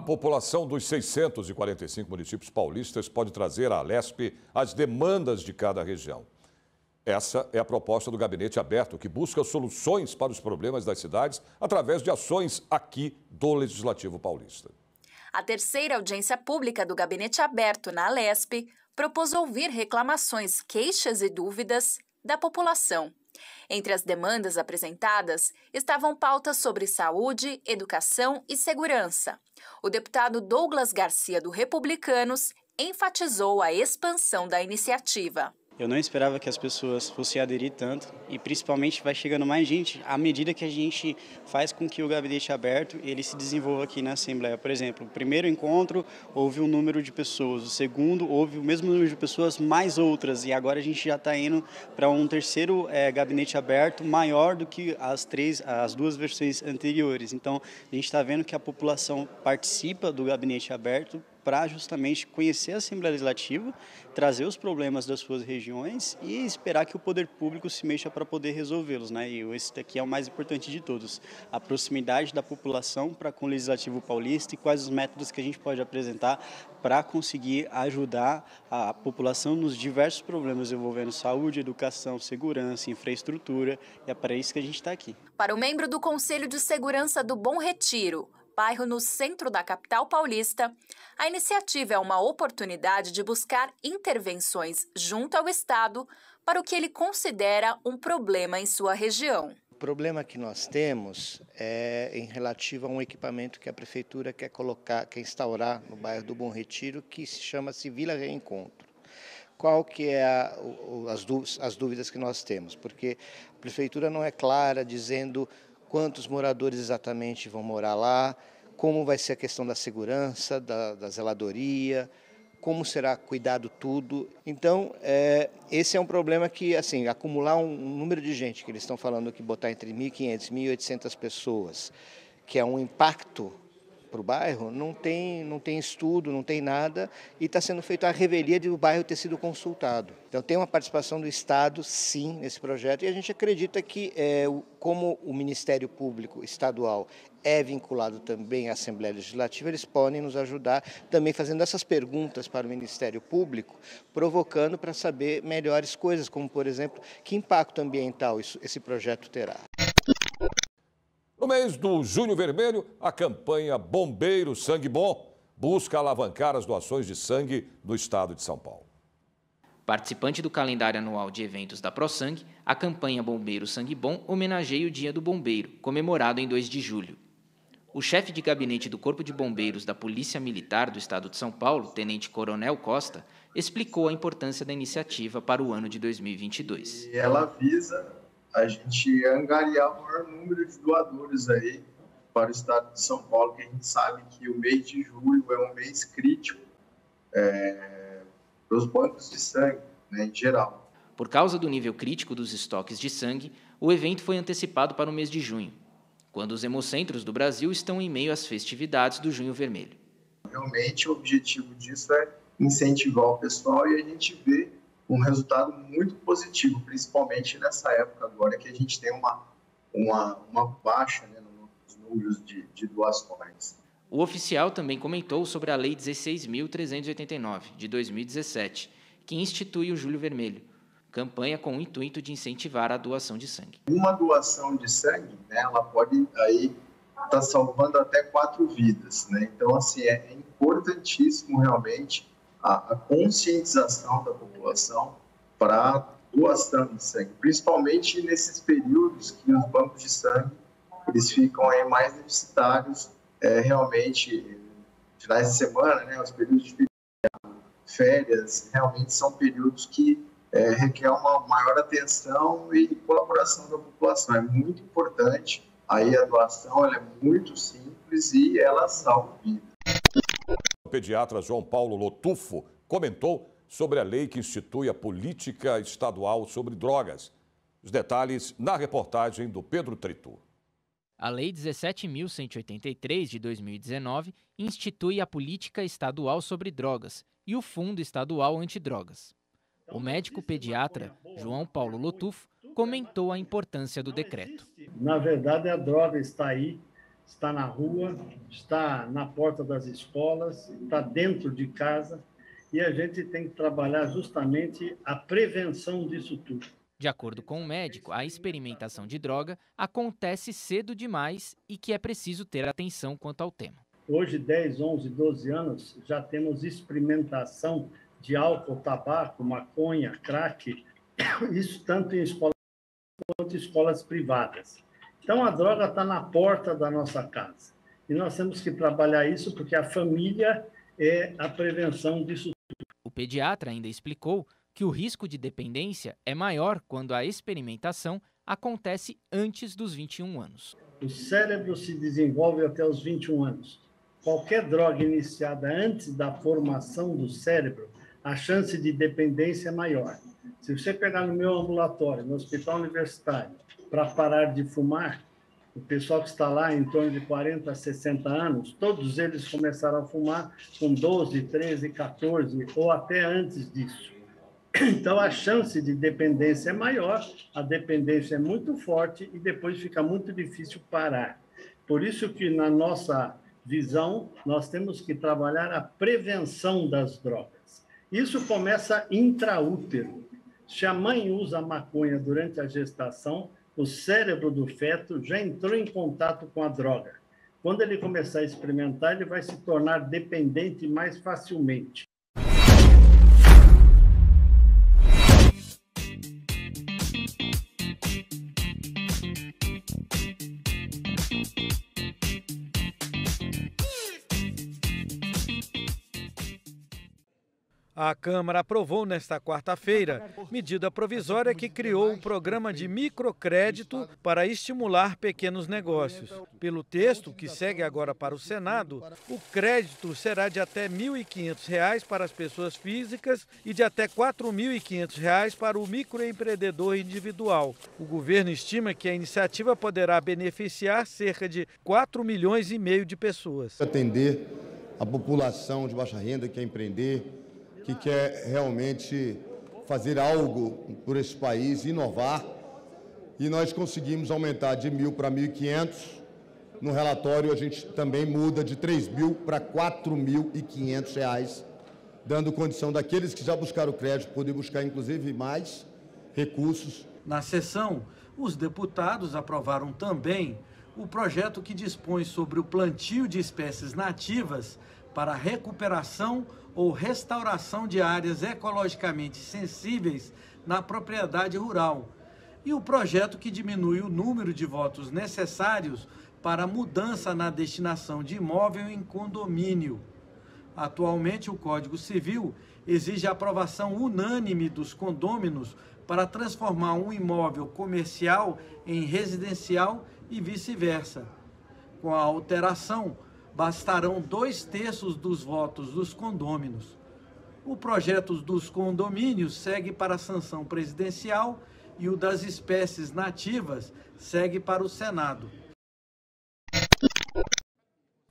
A população dos 645 municípios paulistas pode trazer à Alesp as demandas de cada região. Essa é a proposta do Gabinete Aberto, que busca soluções para os problemas das cidades através de ações aqui do Legislativo Paulista. A terceira audiência pública do Gabinete Aberto na Alesp propôs ouvir reclamações, queixas e dúvidas da população. Entre as demandas apresentadas estavam pautas sobre saúde, educação e segurança. O deputado Douglas Garcia, do Republicanos, enfatizou a expansão da iniciativa. Eu não esperava que as pessoas fossem aderir tanto e principalmente vai chegando mais gente à medida que a gente faz com que o gabinete aberto ele se desenvolva aqui na Assembleia. Por exemplo, o primeiro encontro houve um número de pessoas, o segundo houve o mesmo número de pessoas mais outras e agora a gente já está indo para um terceiro é, gabinete aberto maior do que as três, as duas versões anteriores. Então a gente está vendo que a população participa do gabinete aberto para justamente conhecer a Assembleia Legislativa, trazer os problemas das suas regiões e esperar que o poder público se mexa para poder resolvê-los. Né? E esse daqui é o mais importante de todos, a proximidade da população para com o Legislativo Paulista e quais os métodos que a gente pode apresentar para conseguir ajudar a população nos diversos problemas envolvendo saúde, educação, segurança, infraestrutura, e é para isso que a gente está aqui. Para o membro do Conselho de Segurança do Bom Retiro, bairro no centro da capital paulista, a iniciativa é uma oportunidade de buscar intervenções junto ao Estado para o que ele considera um problema em sua região. O problema que nós temos é em relativo a um equipamento que a prefeitura quer colocar, quer instaurar no bairro do Bom Retiro, que se chama Vila Reencontro. Qual que é a, as dúvidas que nós temos? Porque a prefeitura não é clara dizendo quantos moradores exatamente vão morar lá, como vai ser a questão da segurança, da, da zeladoria, como será cuidado tudo. Então, é, esse é um problema que, assim, acumular um, um número de gente, que eles estão falando que botar entre 1.500 e 1.800 pessoas, que é um impacto para o bairro, não tem, não tem estudo, não tem nada, e está sendo feita a revelia de o bairro ter sido consultado. Então tem uma participação do Estado, sim, nesse projeto, e a gente acredita que, é, como o Ministério Público Estadual é vinculado também à Assembleia Legislativa, eles podem nos ajudar também fazendo essas perguntas para o Ministério Público, provocando para saber melhores coisas, como, por exemplo, que impacto ambiental isso, esse projeto terá. No mês do Junho Vermelho, a campanha Bombeiro Sangue Bom busca alavancar as doações de sangue no estado de São Paulo. Participante do calendário anual de eventos da ProSangue, a campanha Bombeiro Sangue Bom homenageia o Dia do Bombeiro, comemorado em 2 de julho. O chefe de gabinete do Corpo de Bombeiros da Polícia Militar do Estado de São Paulo, Tenente Coronel Costa, explicou a importância da iniciativa para o ano de 2022. Ela visa a gente angariar o maior número de doadores aí para o estado de São Paulo, que a gente sabe que o mês de julho é um mês crítico é, para os bancos de sangue, né, em geral. Por causa do nível crítico dos estoques de sangue, o evento foi antecipado para o mês de junho, quando os hemocentros do Brasil estão em meio às festividades do Junho Vermelho. Realmente, o objetivo disso é incentivar o pessoal e a gente vê um resultado muito positivo, principalmente nessa época agora que a gente tem uma, uma, uma baixa né, nos números de, de doações. O oficial também comentou sobre a Lei 16.389, de 2017, que institui o Julho Vermelho, campanha com o intuito de incentivar a doação de sangue. Uma doação de sangue, né, ela pode aí estar tá salvando até quatro vidas, né? Então, assim, é importantíssimo realmente a, a conscientização da população para doação de sangue, principalmente nesses períodos que os bancos de sangue eles ficam aí mais deficitários, é, realmente finais de semana, né, os períodos de férias, realmente são períodos que é, requer uma maior atenção e colaboração da população. É muito importante aí a doação, ela é muito simples e ela salva vidas. O pediatra João Paulo Lotufo comentou sobre a lei que institui a política estadual sobre drogas. Os detalhes na reportagem do Pedro Tritu. A Lei 17.183 de 2019 institui a Política Estadual sobre Drogas e o Fundo Estadual Antidrogas. O médico pediatra João Paulo Lotufo comentou a importância do decreto. Na verdade, a droga está aí está na rua, está na porta das escolas, está dentro de casa, e a gente tem que trabalhar justamente a prevenção disso tudo. De acordo com o médico, a experimentação de droga acontece cedo demais e que é preciso ter atenção quanto ao tema. Hoje, 10, 11, 12 anos, já temos experimentação de álcool, tabaco, maconha, crack, isso tanto em escolas quanto em escolas privadas. Então, a droga está na porta da nossa casa. E nós temos que trabalhar isso porque a família é a prevenção disso. O pediatra ainda explicou que o risco de dependência é maior quando a experimentação acontece antes dos 21 anos. O cérebro se desenvolve até os 21 anos. Qualquer droga iniciada antes da formação do cérebro, a chance de dependência é maior. Se você pegar no meu ambulatório, no hospital universitário, para parar de fumar, o pessoal que está lá em torno de 40 a 60 anos, todos eles começaram a fumar com 12, 13, 14 ou até antes disso. Então a chance de dependência é maior, a dependência é muito forte e depois fica muito difícil parar. Por isso que na nossa visão nós temos que trabalhar a prevenção das drogas. Isso começa intraútero. Se a mãe usa maconha durante a gestação, o cérebro do feto já entrou em contato com a droga. Quando ele começar a experimentar, ele vai se tornar dependente mais facilmente. A Câmara aprovou nesta quarta-feira medida provisória que criou um programa de microcrédito para estimular pequenos negócios. Pelo texto, que segue agora para o Senado, o crédito será de até R$ 1.500 para as pessoas físicas e de até R$ 4.500 para o microempreendedor individual. O governo estima que a iniciativa poderá beneficiar cerca de 4 milhões e meio de pessoas. Atender a população de baixa renda que quer empreender, que quer realmente fazer algo por esse país, inovar. E nós conseguimos aumentar de mil para 1.500. No relatório, a gente também muda de 3 mil para 4.500 reais, dando condição daqueles que já buscaram crédito poder buscar, inclusive, mais recursos. Na sessão, os deputados aprovaram também o projeto que dispõe sobre o plantio de espécies nativas para recuperação ou restauração de áreas ecologicamente sensíveis na propriedade rural, e o projeto que diminui o número de votos necessários para mudança na destinação de imóvel em condomínio. Atualmente, o Código Civil exige a aprovação unânime dos condôminos para transformar um imóvel comercial em residencial e vice-versa. Com a alteração, bastarão dois terços dos votos dos condôminos. O projeto dos condomínios segue para a sanção presidencial e o das espécies nativas segue para o Senado.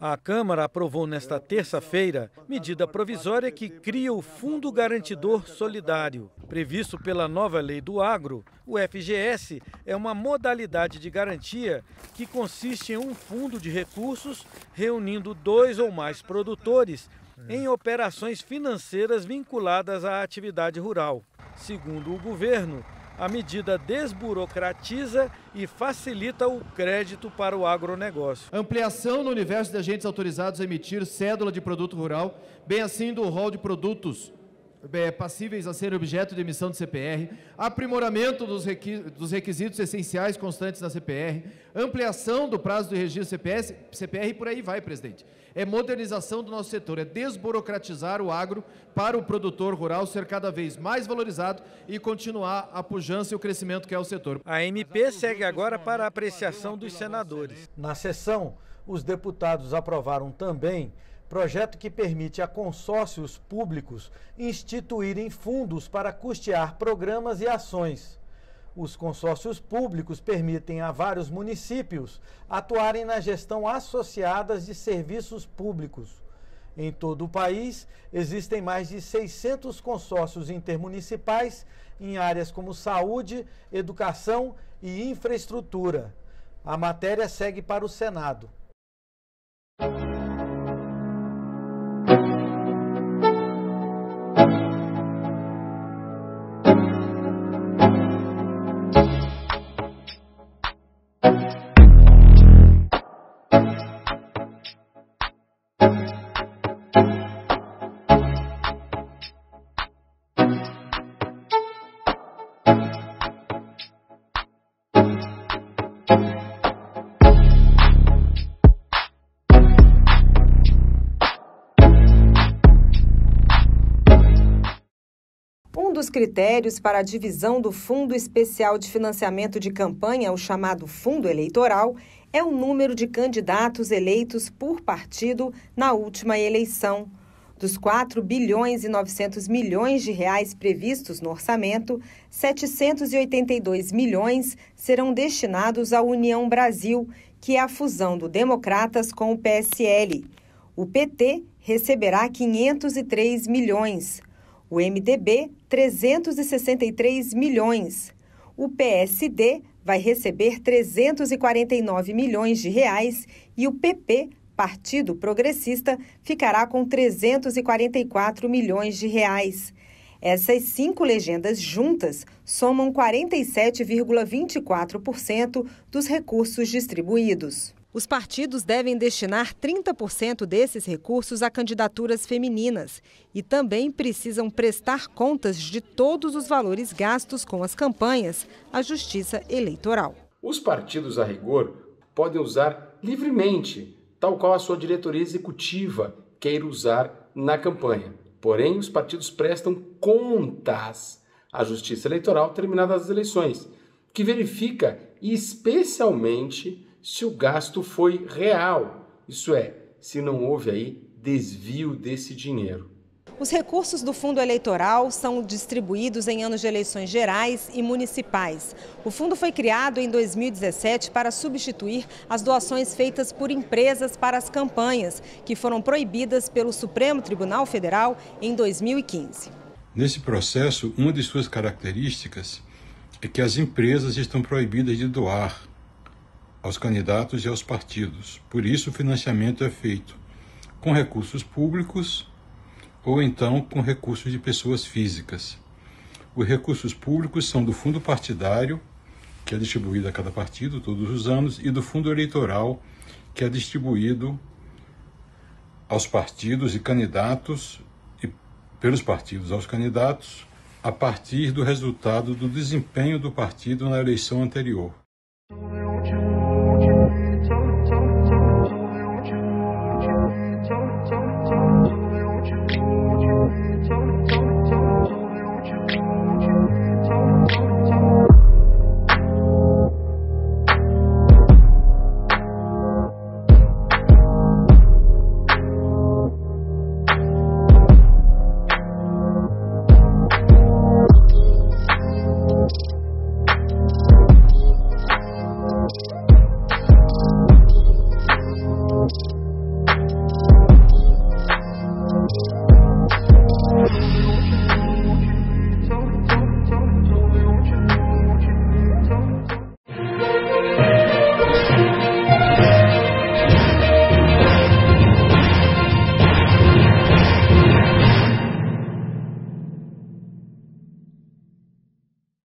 A Câmara aprovou nesta terça-feira medida provisória que cria o Fundo Garantidor Solidário. Previsto pela nova lei do agro, o FGS é uma modalidade de garantia que consiste em um fundo de recursos reunindo dois ou mais produtores em operações financeiras vinculadas à atividade rural. Segundo o governo, a medida desburocratiza e facilita o crédito para o agronegócio. Ampliação no universo de agentes autorizados a emitir cédula de produto rural, bem assim do rol de produtos passíveis a ser objeto de emissão de CPR, aprimoramento dos, requisitos essenciais constantes da CPR, ampliação do prazo do registro CPS, CPR e por aí vai, presidente. É modernização do nosso setor, é desburocratizar o agro para o produtor rural ser cada vez mais valorizado e continuar a pujança e o crescimento que é o setor. A MP segue agora para a apreciação dos senadores. Na sessão, os deputados aprovaram também projeto que permite a consórcios públicos instituírem fundos para custear programas e ações. Os consórcios públicos permitem a vários municípios atuarem na gestão associadas de serviços públicos. Em todo o país, existem mais de 600 consórcios intermunicipais em áreas como saúde, educação e infraestrutura. A matéria segue para o Senado. Dos critérios para a divisão do Fundo Especial de Financiamento de Campanha, o chamado Fundo Eleitoral, é o número de candidatos eleitos por partido na última eleição. Dos 4 bilhões e 900 milhões de reais previstos no orçamento, 782 milhões serão destinados à União Brasil, que é a fusão do Democratas com o PSL. O PT receberá 503 milhões. O MDB, 363 milhões. O PSD vai receber 349 milhões de reais e o PP, Partido Progressista, ficará com 344 milhões de reais. Essas cinco legendas juntas somam 47,24% dos recursos distribuídos. Os partidos devem destinar 30% desses recursos a candidaturas femininas e também precisam prestar contas de todos os valores gastos com as campanhas à Justiça Eleitoral. Os partidos, a rigor, podem usar livremente, tal qual a sua diretoria executiva quer usar na campanha. Porém, os partidos prestam contas à Justiça Eleitoral terminadas as eleições, que verifica especialmente se o gasto foi real, isso é, se não houve aí desvio desse dinheiro. Os recursos do fundo eleitoral são distribuídos em anos de eleições gerais e municipais. O fundo foi criado em 2017 para substituir as doações feitas por empresas para as campanhas, que foram proibidas pelo Supremo Tribunal Federal em 2015. Nesse processo, uma de suas características é que as empresas estão proibidas de doar aos candidatos e aos partidos. Por isso, o financiamento é feito com recursos públicos ou então com recursos de pessoas físicas. Os recursos públicos são do fundo partidário, que é distribuído a cada partido todos os anos, e do fundo eleitoral, que é distribuído aos partidos e candidatos e pelos partidos aos candidatos a partir do resultado do desempenho do partido na eleição anterior.